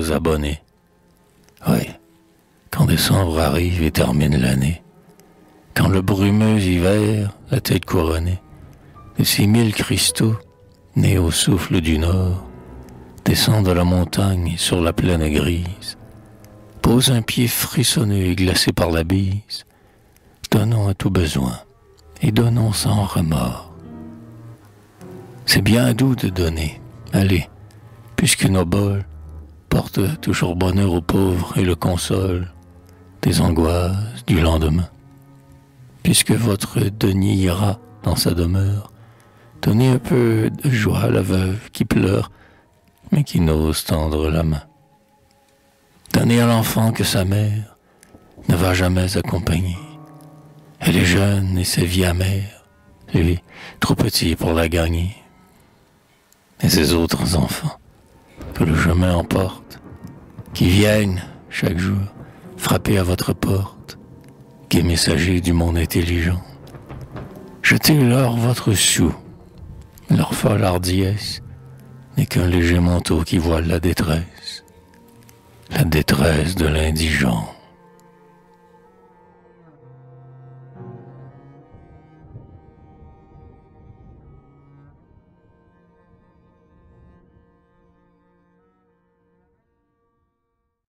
abonnés. Oui, quand décembre arrive et termine l'année, quand le brumeux hiver, la tête couronnée, de ces mille cristaux, nés au souffle du nord, descend de la montagne sur la plaine grise, pose un pied frissonneux et glacé par la bise, donnons à tout besoin et donnons sans remords. C'est bien doux de donner, allez, puisque nos portent toujours bonheur aux pauvres et le consolent des angoisses du lendemain. Puisque votre denier ira dans sa demeure, donnez un peu de joie à la veuve qui pleure mais qui n'ose tendre la main. Donnez à l'enfant que sa mère ne va jamais accompagner. Elle est jeune et sa vie amère, lui, trop petit pour la gagner. Et ses autres enfants, que le chemin emporte, qui viennent chaque jour frapper à votre porte, qui est messager du monde intelligent. Jetez-leur votre sou, leur folle hardiesse, n'est qu'un léger manteau qui voile la détresse, la détresse de l'indigent.